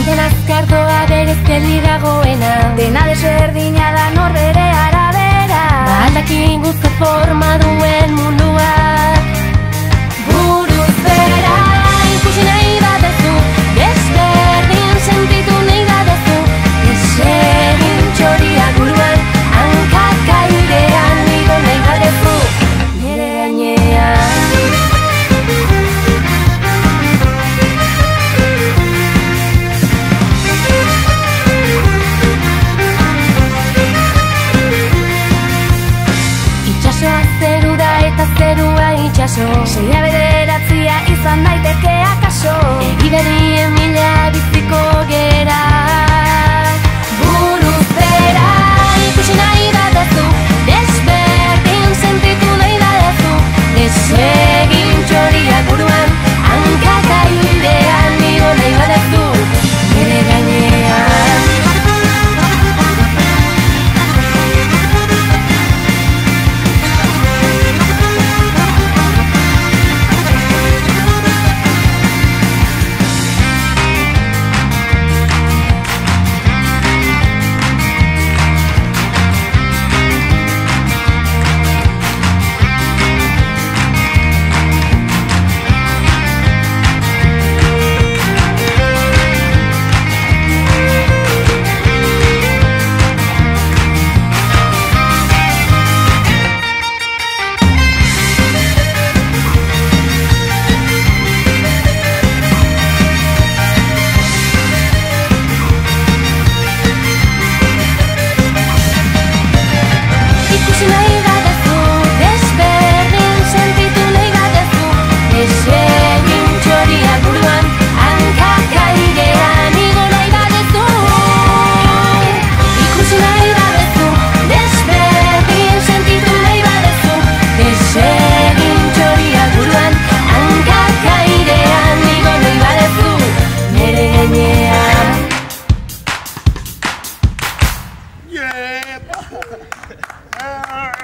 Zuden azkar doa berezkeli dagoena Dena deserdina da norbere ara akaso. Seia bederatzia izan daiteke akaso. Egiderien All right.